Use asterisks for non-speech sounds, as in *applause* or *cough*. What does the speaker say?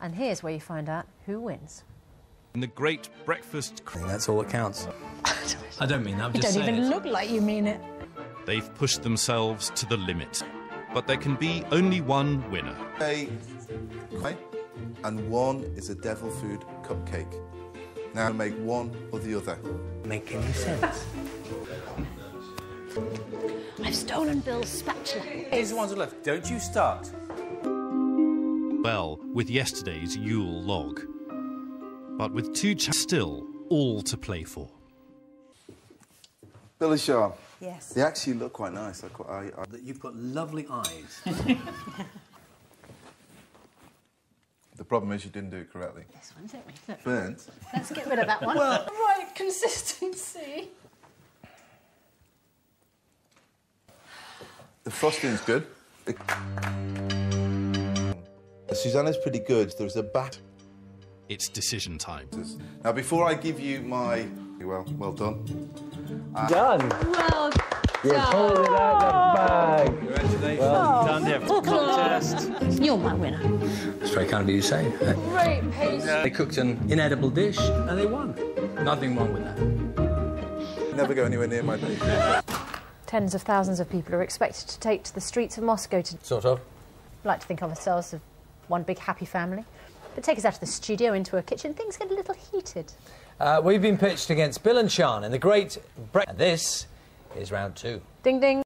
And here's where you find out who wins. In the great breakfast, That's all that counts. *laughs* I don't mean that. I'm You just don't saying even it. look like you mean it. they've pushed themselves to the limit. But there can be only one winner. A okay, and one is a devil food cupcake. Now make one or the other. Make any sense? *laughs* I've stolen Bill's spatula. Here's the ones left. Don't you start. Well, with yesterday's Yule log. But with two ch- still all to play for. Billy Shaw. Yes. They actually look quite nice. I, quite, I, I, That you've got lovely eyes. *laughs* the problem is you didn't do it correctly. This one, don't we? Look, Burnt. let's get rid of that one. well... right, consistency. The frosting's good. The... Susanna's pretty good. There's a bat. It's decision time. Now, before I give you my well, well done. Uh, done. Well You pulled it out the bag. Congratulations. Oh. Done the contest. You're my winner. That's very kind of you to say. Eh? Great pace. They cooked an inedible dish and they won. Nothing wrong with that. Never go anywhere near my baby. Tens of thousands of people are expected to take to the streets of Moscow to Sort of. like to think of ourselves as one big happy family. But take us out of the studio into a kitchen, things get a little heated. Uh, we've been pitched against Bill and Sian in the great break. And this is round two. Ding ding.